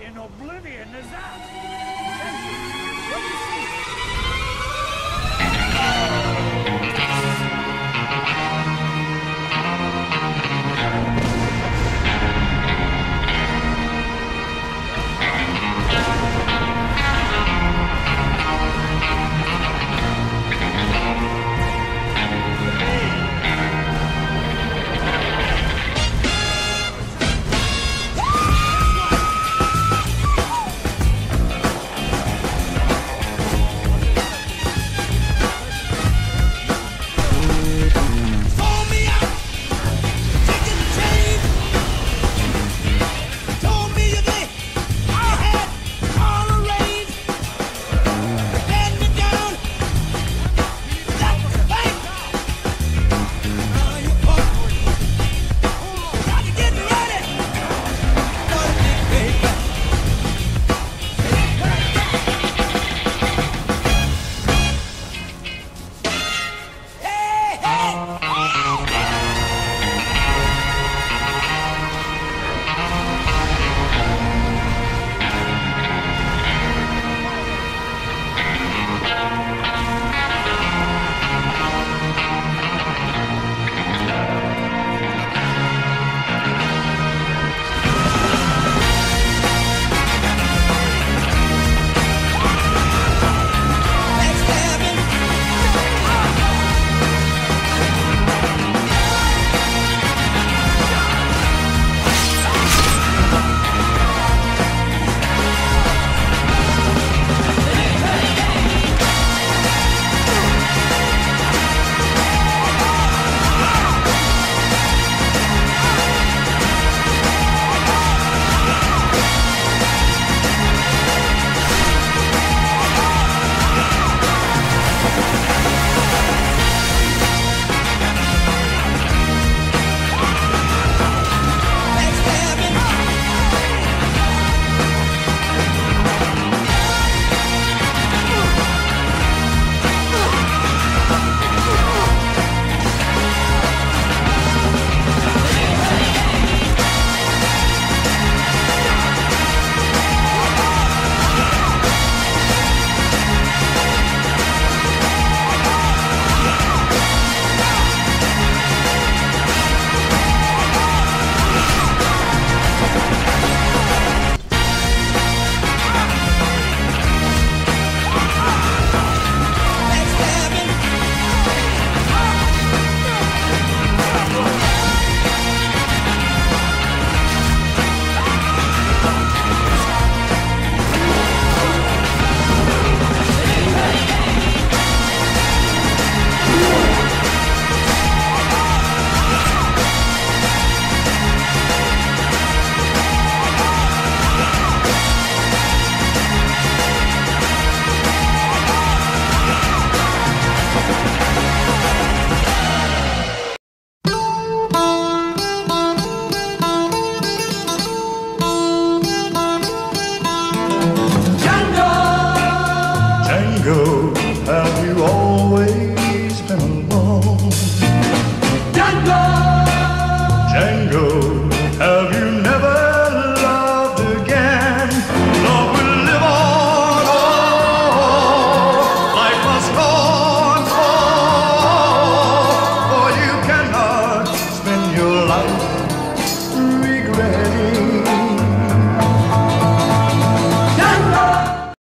in oblivion is that. What do you see?